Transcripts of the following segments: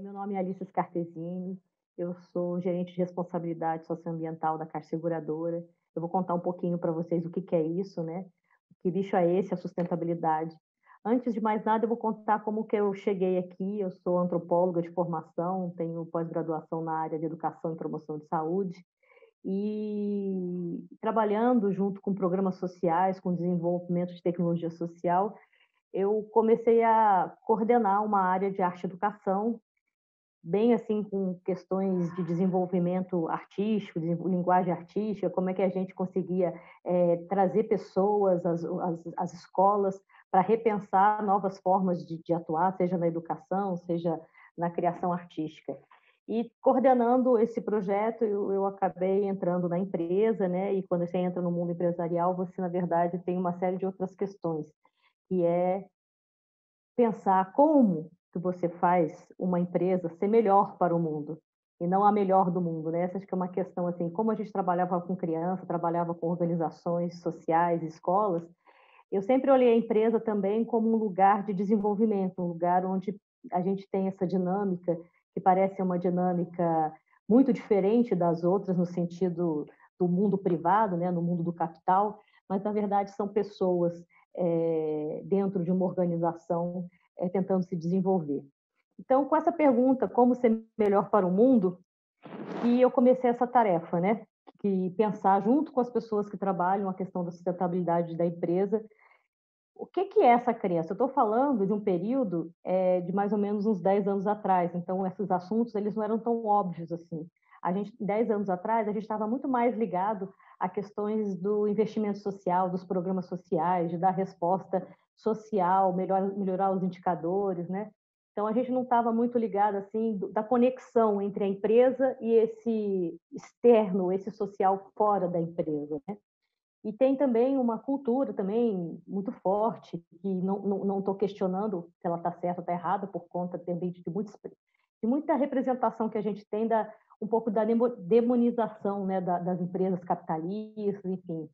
nome é Alice Scartesini, eu sou gerente de responsabilidade socioambiental da Caixa Seguradora. Eu vou contar um pouquinho para vocês o que, que é isso, né? Que bicho é esse, a sustentabilidade? Antes de mais nada, eu vou contar como que eu cheguei aqui. Eu sou antropóloga de formação, tenho pós-graduação na área de educação e promoção de saúde e trabalhando junto com programas sociais, com desenvolvimento de tecnologia social, eu comecei a coordenar uma área de arte e educação, bem assim com questões de desenvolvimento artístico, de linguagem artística, como é que a gente conseguia é, trazer pessoas, as, as, as escolas, para repensar novas formas de, de atuar, seja na educação, seja na criação artística. E coordenando esse projeto, eu, eu, acabei entrando na empresa, né? E quando você entra no mundo empresarial, você na verdade tem uma série de outras questões, que é pensar como que você faz uma empresa ser melhor para o mundo e não a melhor do mundo, né? Essa acho que é uma questão assim, como a gente trabalhava com criança, trabalhava com organizações sociais, escolas, eu sempre olhei a empresa também como um lugar de desenvolvimento, um lugar onde a gente tem essa dinâmica que parece uma dinâmica muito diferente das outras no sentido do mundo privado, né, no mundo do capital, mas na verdade são pessoas é, dentro de uma organização é, tentando se desenvolver. Então, com essa pergunta, como ser melhor para o mundo, que eu comecei essa tarefa, né? Que pensar junto com as pessoas que trabalham a questão da sustentabilidade da empresa o que, que é essa crença? Eu estou falando de um período é, de mais ou menos uns 10 anos atrás, então esses assuntos eles não eram tão óbvios assim. A gente, 10 anos atrás, a gente estava muito mais ligado a questões do investimento social, dos programas sociais, de dar resposta social, melhor, melhorar os indicadores, né? Então a gente não estava muito ligado assim da conexão entre a empresa e esse externo, esse social fora da empresa, né? E tem também uma cultura também muito forte, que não estou questionando se ela está certa ou está errada, por conta também de, muito, de muita representação que a gente tem da um pouco da demonização né, da, das empresas capitalistas, enfim.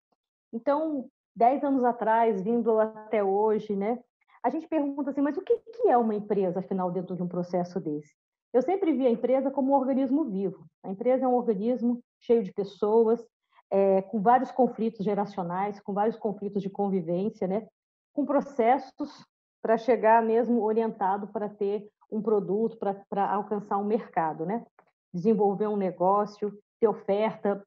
Então, dez anos atrás, vindo até hoje, né, a gente pergunta assim, mas o que, que é uma empresa, afinal, dentro de um processo desse? Eu sempre vi a empresa como um organismo vivo. A empresa é um organismo cheio de pessoas, é, com vários conflitos geracionais, com vários conflitos de convivência, né? com processos para chegar mesmo orientado para ter um produto, para alcançar um mercado, né? Desenvolver um negócio, ter oferta,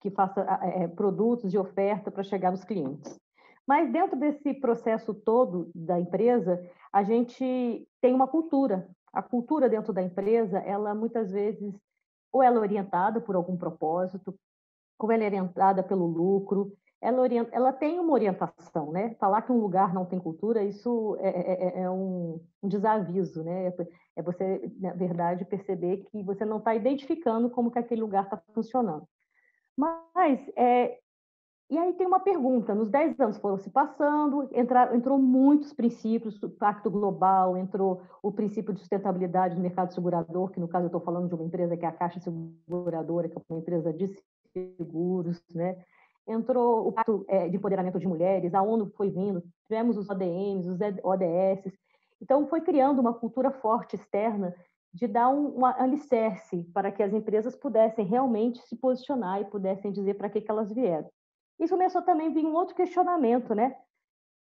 que faça é, produtos e oferta para chegar nos clientes. Mas dentro desse processo todo da empresa, a gente tem uma cultura. A cultura dentro da empresa, ela muitas vezes ou ela é orientada por algum propósito, como ela é orientada pelo lucro, ela, orienta, ela tem uma orientação, né? Falar que um lugar não tem cultura, isso é, é, é, é um, um, desaviso, né? É você, na verdade, perceber que você não está identificando como que aquele lugar está funcionando. Mas, é, e aí tem uma pergunta, nos 10 anos foram se passando, entrar, entrou muitos princípios, o Pacto Global, entrou o princípio de sustentabilidade do mercado segurador, que no caso eu estou falando de uma empresa que é a Caixa Seguradora, que é uma empresa de seguros, né? Entrou o Pacto é, de Empoderamento de Mulheres, a ONU foi vindo, tivemos os ODMs, os ODS. Então, foi criando uma cultura forte externa de dar um, um alicerce para que as empresas pudessem realmente se posicionar e pudessem dizer para que, que elas vieram. Isso começou também a vir um outro questionamento, né?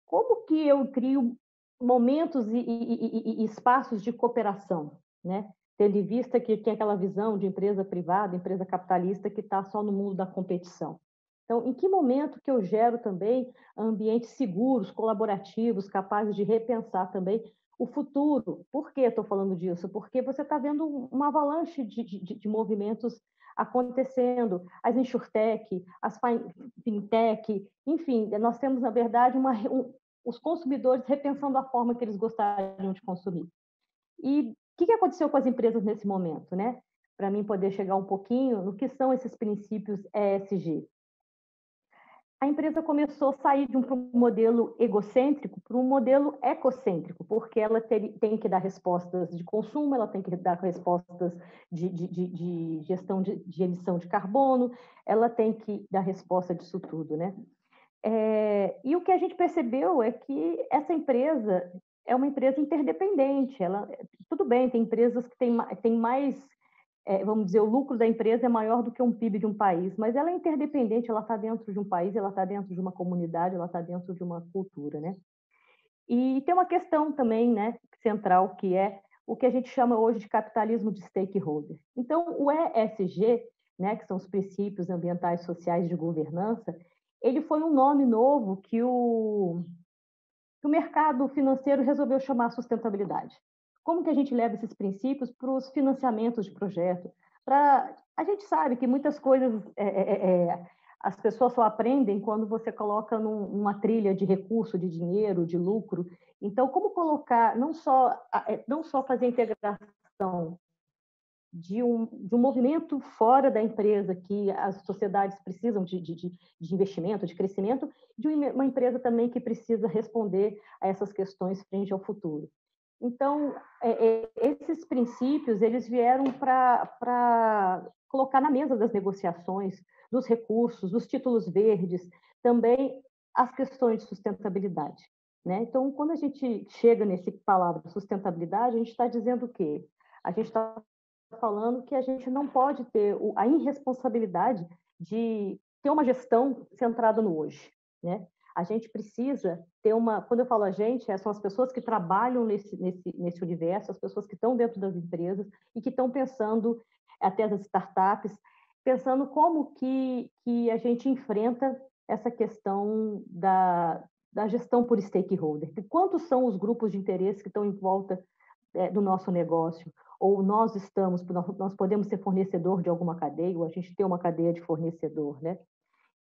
Como que eu crio momentos e, e, e, e espaços de cooperação, né? tendo em vista que tem aquela visão de empresa privada, empresa capitalista que está só no mundo da competição. Então, em que momento que eu gero também ambientes seguros, colaborativos, capazes de repensar também o futuro? Por que estou falando disso? Porque você está vendo uma avalanche de, de, de, movimentos acontecendo, as insurtech, as fintech, enfim, nós temos, na verdade, uma, um, os consumidores repensando a forma que eles gostariam de consumir. E o que, que aconteceu com as empresas nesse momento, né? Para mim poder chegar um pouquinho no que são esses princípios ESG. A empresa começou a sair de um modelo egocêntrico para um modelo ecocêntrico, porque ela tem que dar respostas de consumo, ela tem que dar respostas de, de, de, de gestão de, emissão de carbono, ela tem que dar resposta disso tudo, né? É, e o que a gente percebeu é que essa empresa é uma empresa interdependente, ela tudo bem, tem empresas que têm mais, é, vamos dizer, o lucro da empresa é maior do que um PIB de um país, mas ela é interdependente, ela está dentro de um país, ela está dentro de uma comunidade, ela está dentro de uma cultura, né? E tem uma questão também, né, central, que é o que a gente chama hoje de capitalismo de stakeholder. Então, o ESG, né, que são os princípios ambientais sociais de governança, ele foi um nome novo que o, que o mercado financeiro resolveu chamar sustentabilidade. Como que a gente leva esses princípios para os financiamentos de projeto? Para a gente sabe que muitas coisas é, é, é, é, as pessoas só aprendem quando você coloca num, numa trilha de recurso, de dinheiro, de lucro. Então, como colocar não só é, não só fazer a integração de um, de um movimento fora da empresa que as sociedades precisam de, de, de investimento, de crescimento, de uma empresa também que precisa responder a essas questões frente ao futuro. Então, é, é, esses princípios eles vieram para colocar na mesa das negociações, dos recursos, dos títulos verdes, também as questões de sustentabilidade. Né? Então, quando a gente chega nesse palavra sustentabilidade, a gente está dizendo o quê? A gente está falando que a gente não pode ter a irresponsabilidade de ter uma gestão centrada no hoje, né? A gente precisa ter uma, quando eu falo a gente, é, são as pessoas que trabalham nesse, nesse, nesse universo, as pessoas que estão dentro das empresas e que estão pensando, até as startups, pensando como que, que a gente enfrenta essa questão da, da gestão por stakeholder. Quantos são os grupos de interesse que estão em volta é, do nosso negócio? ou nós estamos, nós podemos ser fornecedor de alguma cadeia, ou a gente tem uma cadeia de fornecedor, né?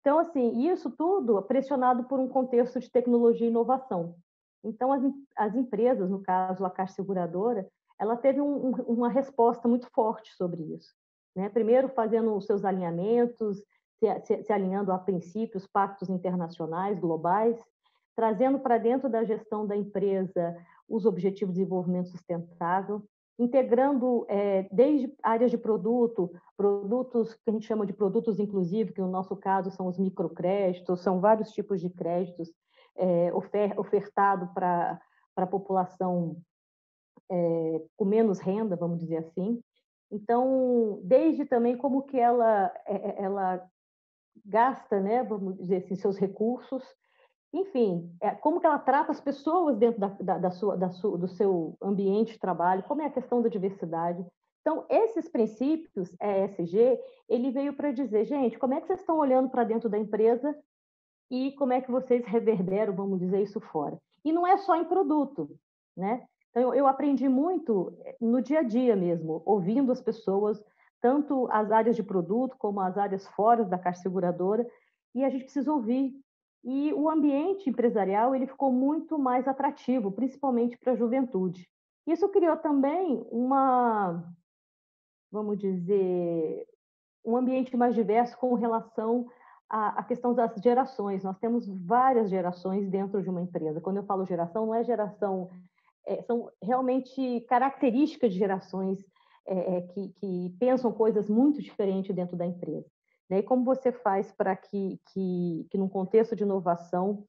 Então, assim, isso tudo pressionado por um contexto de tecnologia e inovação. Então, as, as empresas, no caso a Caixa Seguradora, ela teve um, uma resposta muito forte sobre isso. Né? Primeiro, fazendo os seus alinhamentos, se, se, se alinhando a princípios, pactos internacionais, globais, trazendo para dentro da gestão da empresa os objetivos de desenvolvimento sustentável, integrando é, desde áreas de produto, produtos que a gente chama de produtos inclusivos, que no nosso caso são os microcréditos, são vários tipos de créditos é, ofer ofertado para a população é, com menos renda, vamos dizer assim. Então, desde também como que ela, ela gasta, né, vamos dizer assim, seus recursos, enfim, é, como que ela trata as pessoas dentro da, da, da sua, da sua, do seu ambiente de trabalho, como é a questão da diversidade. Então, esses princípios, ESG, ele veio para dizer, gente, como é que vocês estão olhando para dentro da empresa e como é que vocês reverberam, vamos dizer, isso fora. E não é só em produto, né? Então, eu aprendi muito eh, no dia a dia mesmo, ouvindo as pessoas, tanto as áreas de produto como as áreas fora da caixa seguradora, e a gente precisa ouvir e o ambiente empresarial ele ficou muito mais atrativo, principalmente para a juventude. Isso criou também uma, vamos dizer, um ambiente mais diverso com relação à, à questão das gerações. Nós temos várias gerações dentro de uma empresa. Quando eu falo geração, não é geração, é, são realmente características de gerações é, é que, que pensam coisas muito diferentes dentro da empresa. Né? E como você faz para que, que, que, num contexto de inovação,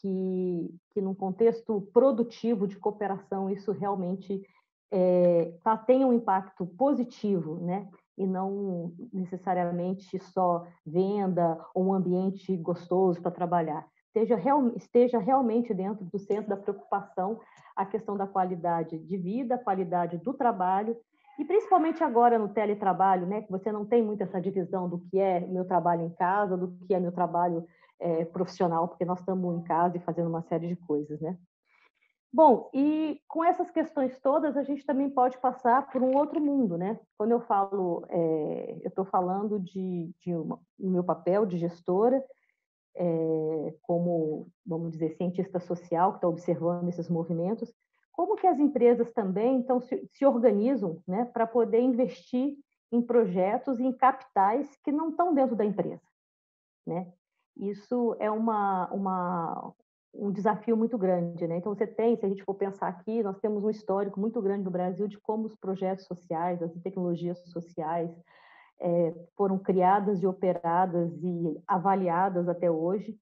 que, que num contexto produtivo de cooperação, isso realmente é, tá, tenha um impacto positivo, né? e não necessariamente só venda ou um ambiente gostoso para trabalhar. Esteja, real, esteja realmente dentro do centro da preocupação a questão da qualidade de vida, qualidade do trabalho e principalmente agora no teletrabalho, né, que você não tem muito essa divisão do que é meu trabalho em casa, do que é meu trabalho é, profissional, porque nós estamos em casa e fazendo uma série de coisas, né? Bom, e com essas questões todas, a gente também pode passar por um outro mundo, né? Quando eu falo, é, eu estou falando de, de uma, meu papel de gestora, é, como, vamos dizer, cientista social que está observando esses movimentos, como que as empresas também então, se, se organizam né, para poder investir em projetos e em capitais que não estão dentro da empresa. Né? Isso é uma, uma, um desafio muito grande. Né? Então, você tem, se a gente for pensar aqui, nós temos um histórico muito grande no Brasil de como os projetos sociais, as tecnologias sociais é, foram criadas e operadas e avaliadas até hoje.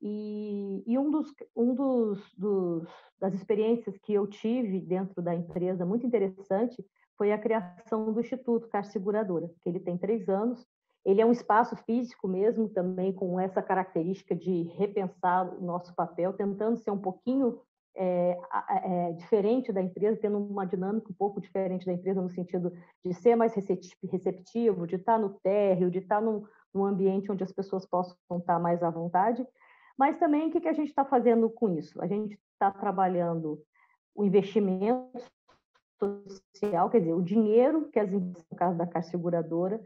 E, e um, dos, um dos, dos, das experiências que eu tive dentro da empresa, muito interessante, foi a criação do Instituto Caixa Seguradora, que ele tem três anos. Ele é um espaço físico mesmo, também com essa característica de repensar o nosso papel, tentando ser um pouquinho é, é, diferente da empresa, tendo uma dinâmica um pouco diferente da empresa, no sentido de ser mais receptivo, de estar no térreo, de estar num, num ambiente onde as pessoas possam estar mais à vontade. Mas também, o que, que a gente está fazendo com isso? A gente está trabalhando o investimento social, quer dizer, o dinheiro que as no caso da Caixa Seguradora,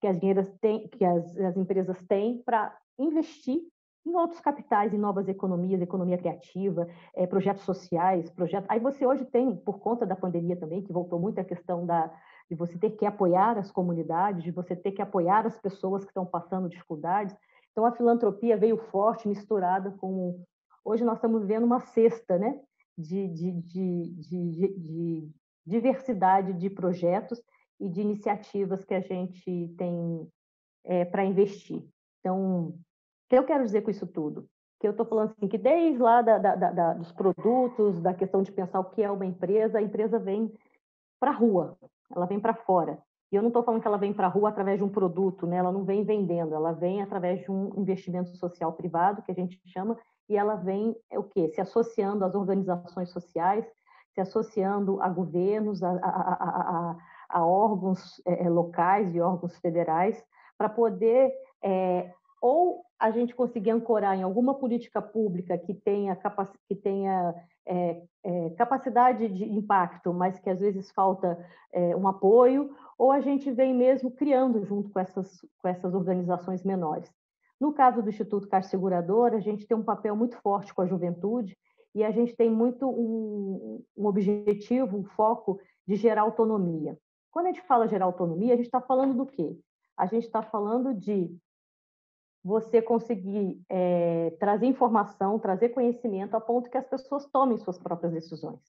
que as, têm, que as, as empresas têm para investir em outros capitais, em novas economias, economia criativa, é, projetos sociais, projetos. Aí você hoje tem, por conta da pandemia também, que voltou muito a questão da, de você ter que apoiar as comunidades, de você ter que apoiar as pessoas que estão passando dificuldades. Então a filantropia veio forte, misturada com. Hoje nós estamos vendo uma cesta, né? De, de, de, de, de diversidade de projetos e de iniciativas que a gente tem é, para investir. Então, que eu quero dizer com isso tudo? Que eu estou falando assim, que desde lá da, da, da, dos produtos, da questão de pensar o que é uma empresa, a empresa vem para a rua, ela vem para fora. E eu não estou falando que ela vem para a rua através de um produto, né? ela não vem vendendo, ela vem através de um investimento social privado, que a gente chama, e ela vem é o quê? Se associando às organizações sociais, se associando a governos, a, a, a, a órgãos é, locais e órgãos federais, para poder é, ou a gente conseguir ancorar em alguma política pública que tenha, capac que tenha é, é, capacidade de impacto, mas que às vezes falta é, um apoio, ou a gente vem mesmo criando junto com essas, com essas organizações menores. No caso do Instituto Caixa Seguradora, a gente tem um papel muito forte com a juventude e a gente tem muito um, um objetivo, um foco de gerar autonomia. Quando a gente fala gerar autonomia, a gente está falando do quê? A gente está falando de você conseguir é, trazer informação, trazer conhecimento a ponto que as pessoas tomem suas próprias decisões.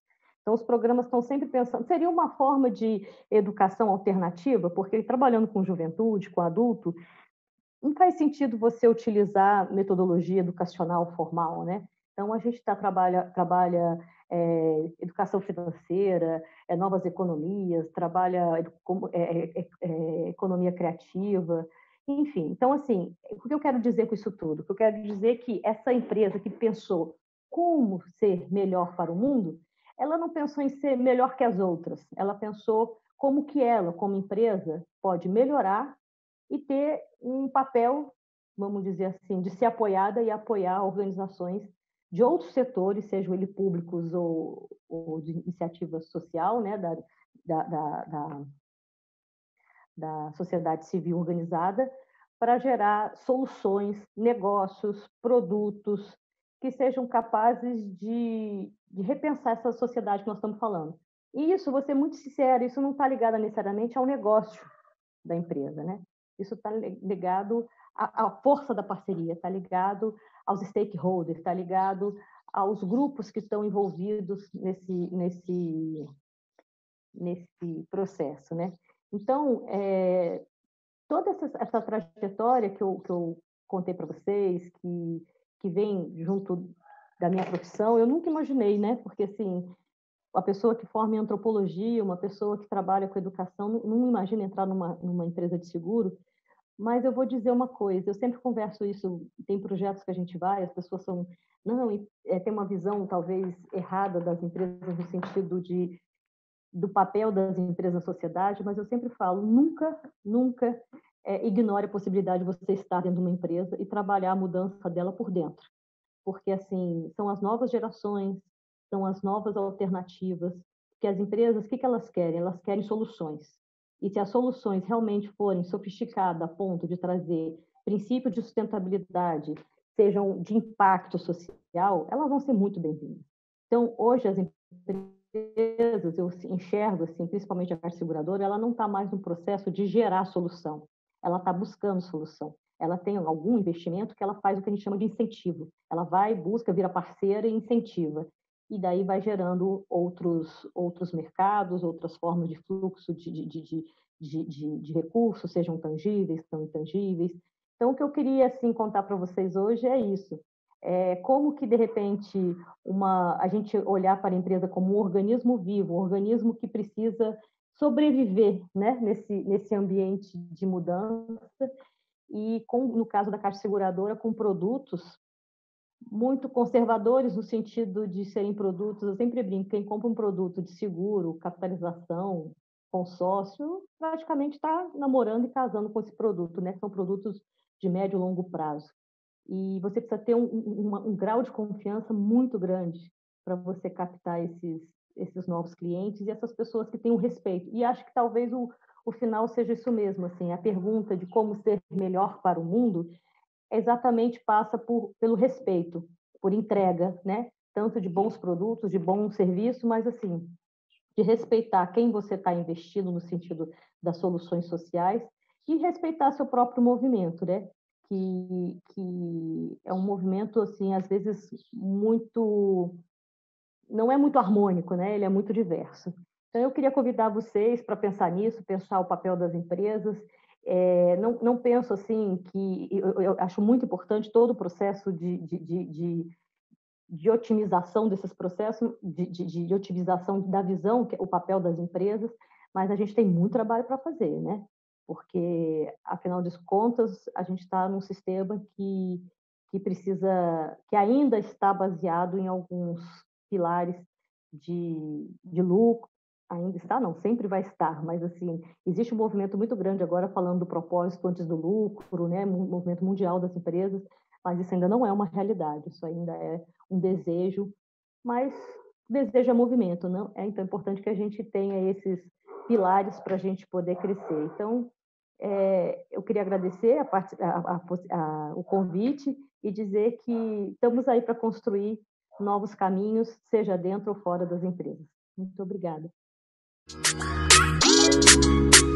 Então, os programas estão sempre pensando, seria uma forma de educação alternativa, porque trabalhando com juventude, com adulto, não faz sentido você utilizar metodologia educacional formal, né? Então, a gente tá, trabalha, trabalha é, educação financeira, é, novas economias, trabalha é, economia criativa, enfim, então, assim, o que eu quero dizer com isso tudo? O que eu quero dizer é que essa empresa que pensou como ser melhor para o mundo, ela não pensou em ser melhor que as outras, ela pensou como que ela, como empresa, pode melhorar e ter um papel, vamos dizer assim, de ser apoiada e apoiar organizações de outros setores, sejam eles públicos ou, ou de iniciativa social, né, da, da, da, da da sociedade civil organizada para gerar soluções, negócios, produtos que sejam capazes de, de, repensar essa sociedade que nós estamos falando. E isso, vou ser muito sincera, isso não está ligado necessariamente ao negócio da empresa, né? Isso está ligado à, à força da parceria, está ligado aos stakeholders, está ligado aos grupos que estão envolvidos nesse, nesse, nesse processo, né? Então, é, toda essa, essa, trajetória que eu, que eu contei para vocês, que, que vem junto da minha profissão, eu nunca imaginei, né? Porque, assim, a pessoa que forma em antropologia, uma pessoa que trabalha com educação, não, não imagina entrar numa, numa empresa de seguro, mas eu vou dizer uma coisa, eu sempre converso isso, tem projetos que a gente vai, as pessoas são, não, é, tem uma visão talvez errada das empresas no sentido de do papel das empresas na sociedade, mas eu sempre falo, nunca, nunca é, ignore a possibilidade de você estar dentro de uma empresa e trabalhar a mudança dela por dentro. Porque, assim, são as novas gerações, são as novas alternativas, que as empresas, o que, que elas querem? Elas querem soluções. E se as soluções realmente forem sofisticadas a ponto de trazer princípios de sustentabilidade, sejam de impacto social, elas vão ser muito bem-vindas. Então, hoje, as empresas eu enxergo, assim, principalmente a Caixa Seguradora, ela não está mais no processo de gerar solução, ela está buscando solução. Ela tem algum investimento que ela faz o que a gente chama de incentivo. Ela vai, busca, vira parceira e incentiva. E daí vai gerando outros, outros mercados, outras formas de fluxo de, de, de, de, recursos, sejam tangíveis, são intangíveis. Então, o que eu queria assim, contar para vocês hoje é isso. É, como que, de repente, uma, a gente olhar para a empresa como um organismo vivo, um organismo que precisa sobreviver né, nesse, nesse ambiente de mudança, e, com, no caso da Caixa Seguradora, com produtos muito conservadores no sentido de serem produtos, eu sempre brinco, quem compra um produto de seguro, capitalização, consórcio, praticamente está namorando e casando com esse produto, né? São produtos de médio e longo prazo. E você precisa ter um, um, um grau de confiança muito grande para você captar esses, esses novos clientes e essas pessoas que têm um respeito. E acho que talvez o, o final seja isso mesmo, assim, a pergunta de como ser melhor para o mundo exatamente passa por, pelo respeito, por entrega, né? Tanto de bons produtos, de bom serviço, mas assim, de respeitar quem você está investindo no sentido das soluções sociais e respeitar seu próprio movimento, né? Que, que é um movimento, assim, às vezes muito... não é muito harmônico, né? Ele é muito diverso. Então, eu queria convidar vocês para pensar nisso, pensar o papel das empresas é, não, não, penso assim que eu, eu, acho muito importante todo o processo de, de, de, de, de otimização desses processos, de, de, otimização da visão, que é o papel das empresas, mas a gente tem muito trabalho para fazer, né? Porque, afinal de contas, a gente está num sistema que, que precisa, que ainda está baseado em alguns pilares de, de lucro, ainda está, não, sempre vai estar, mas assim, existe um movimento muito grande agora falando do propósito antes do lucro, né, um movimento mundial das empresas, mas isso ainda não é uma realidade, isso ainda é um desejo, mas desejo é movimento, não? É então importante que a gente tenha esses pilares para a gente poder crescer. Então, é, eu queria agradecer a a, a, o convite e dizer que estamos aí para construir novos caminhos, seja dentro ou fora das empresas. Muito obrigada. えっ?